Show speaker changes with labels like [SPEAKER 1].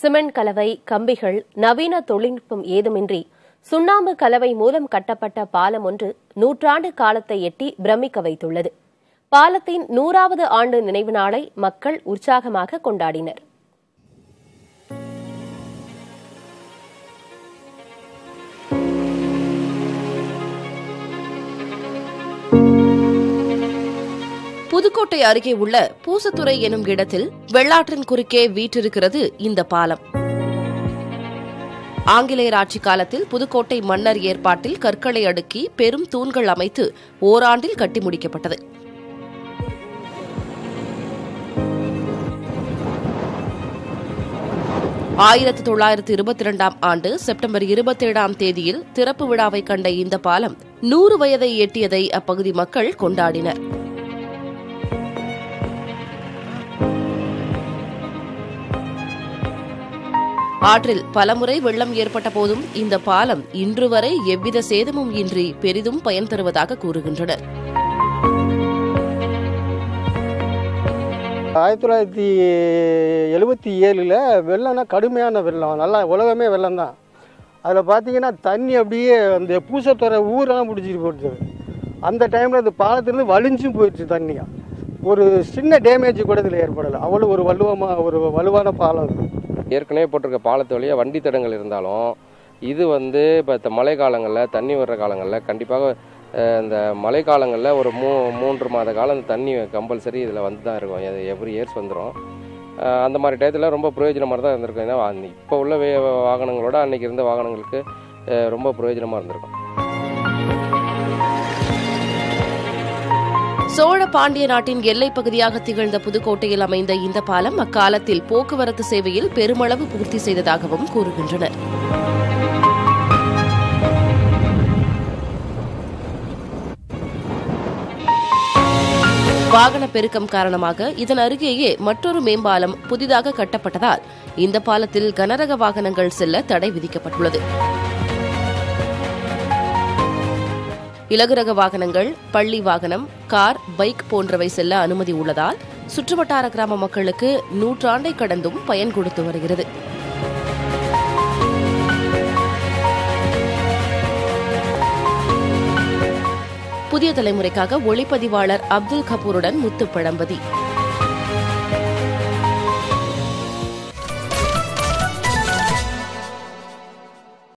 [SPEAKER 1] Cement கலவை கம்பிகள் நவீன தொழில்நுட்பம் ஏதுமின்றி சுண்ணாம்பு கலவை மூலம் கட்டப்பட்ட பாலம் ஒன்று நூற்றாண்டு காலத்தை எட்டி பிரமிக்க வைத்துள்ளது. பாலத்தின் நூறாவது ஆண்டு நினைவு நாளை மக்கள் உற்சாகமாக கொண்டாடினர்.
[SPEAKER 2] புதுக்கோட்டை அருகே உள்ள பூசத்துறை எனும் இடத்தில் வெள்ளாற்றின் குறுக்கே வீற்றிருக்கிறது இந்த பாலம். ஆங்கிலேயர் ஆட்சி காலத்தில் புதுக்கோட்டை மன்னர் ஏற்பாட்டில் கற்களை அடுக்கி பெரும் தூண்கள் அமைத்து ஓராண்டில் கட்டி முடிக்கப்பட்டது. ஆயிரத்தி தொள்ளாயிரத்தி இருபத்தி இரண்டாம் ஆண்டு செப்டம்பர் இருபத்தேழாம் தேதியில் திறப்பு விழாவை கண்ட இந்த பாலம் நூறு வயதை எட்டியதை அப்பகுதி மக்கள் கொண்டாடினர். ஆற்றில் பலமுறை வெள்ளம் ஏற்பட்ட போதும் இந்த பாலம் இன்று வரை எவ்வித சேதமும் இன்றி பெரிதும் பயன் தருவதாக கூறுகின்றனர்.
[SPEAKER 3] ஆயிரத்தி தொள்ளாயிரத்தி எழுபத்தி ஏழில் வெள்ளம்னா கடுமையான வெள்ளம். நல்லா உலகமே வெள்ளம் தான் அதில் பார்த்தீங்கன்னா தண்ணி அப்படியே அந்த பூசத்துறை ஊரெல்லாம் பிடிச்சிட்டு போயிடுச்சு. அந்த டைமில் அந்த பாலத்திலேருந்து வலிஞ்சும் போயிடுச்சு தண்ணியாக ஒரு சின்ன டேமேஜ் கூட இதில் ஏற்படலை. அவ்வளோ ஒரு வலுவமாக ஒரு வலுவான பாலம் அது.
[SPEAKER 4] ஏற்கனவே போட்டிருக்க பாலத்து வழியாக வண்டி தடங்கள் இருந்தாலும் இது வந்து இப்போ மழை காலங்களில் தண்ணி வர்ற காலங்களில் கண்டிப்பாக இந்த மழை காலங்களில் ஒரு மூ மூன்று மாத காலம் இந்த தண்ணி கம்பல்சரி இதில் வந்து தான் இருக்கும். அது எவ்ரி இயர்ஸ் வந்துடும் அந்த மாதிரி டயத்தில் ரொம்ப பிரயோஜனமாக தான் இருந்திருக்கும். ஏன்னா இப்போ உள்ள வாகனங்களோட அன்னைக்கு இருந்த வாகனங்களுக்கு ரொம்ப பிரயோஜனமாக இருந்திருக்கும்.
[SPEAKER 2] சோழ பாண்டிய நாட்டின் எல்லைப் பகுதியாக திகழ்ந்த புதுக்கோட்டையில் அமைந்த இந்த பாலம் அக்காலத்தில் போக்குவரத்து சேவையில் பெருமளவு பூர்த்தி செய்ததாகவும் கூறுகின்றனர். வாகன பெருக்கம் காரணமாக இதன் அருகேயே மற்றொரு மேம்பாலம் புதிதாக கட்டப்பட்டதால் இந்த பாலத்தில் கனரக வாகனங்கள் செல்ல தடை விதிக்கப்பட்டுள்ளது. இலகுரக வாகனங்கள் பள்ளி வாகனம் கார் பைக் போன்றவை செல்ல அனுமதி உள்ளதால் சுற்றுவட்டார கிராம மக்களுக்கு நூற்றாண்டை கடந்தும் பயன் கொடுத்து வருகிறது. புதிய தலைமுறைக்காக ஒளிப்பதிவாளர் அப்துல் கபூருடன் முத்துப்பழம்பதி.